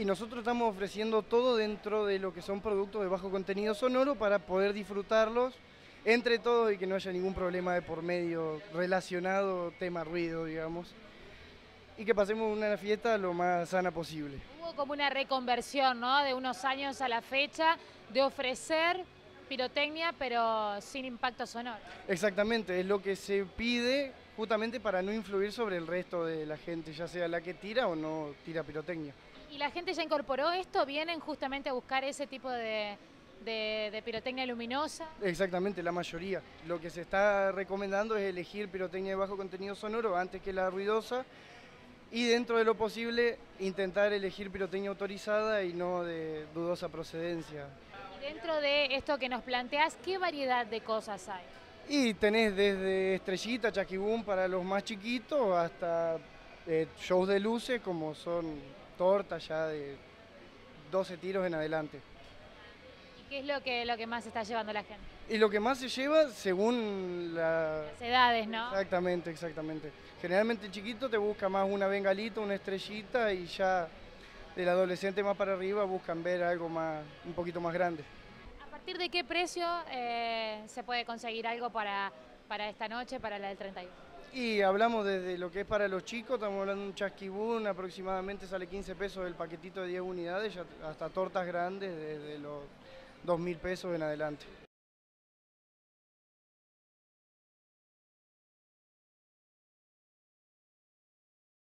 Y nosotros estamos ofreciendo todo dentro de lo que son productos de bajo contenido sonoro para poder disfrutarlos entre todos y que no haya ningún problema de por medio relacionado tema ruido, digamos. Y que pasemos una fiesta lo más sana posible. Hubo como una reconversión, ¿no? De unos años a la fecha, de ofrecer pirotecnia pero sin impacto sonoro. Exactamente, es lo que se pide justamente para no influir sobre el resto de la gente, ya sea la que tira o no tira pirotecnia. ¿Y la gente ya incorporó esto? ¿Vienen justamente a buscar ese tipo de, de, pirotecnia luminosa? Exactamente, la mayoría. Lo que se está recomendando es elegir pirotecnia de bajo contenido sonoro antes que la ruidosa y dentro de lo posible intentar elegir pirotecnia autorizada y no de dudosa procedencia. Dentro de esto que nos planteas, ¿qué variedad de cosas hay? Y tenés desde estrellita, chaquibum para los más chiquitos hasta eh, shows de luces como son tortas ya de 12 tiros en adelante. ¿Y qué es lo que, lo que más está llevando la gente? Y lo que más se lleva según las edades, ¿no? Exactamente, exactamente. Generalmente el chiquito te busca más una bengalita, una estrellita y ya del adolescente más para arriba buscan ver algo más, un poquito más grande. ¿A partir de qué precio eh, se puede conseguir algo para, para esta noche, para la del 31? Y hablamos desde lo que es para los chicos, estamos hablando de un chasquibún, aproximadamente sale 15 pesos el paquetito de 10 unidades, hasta tortas grandes desde los 2.000 pesos en adelante.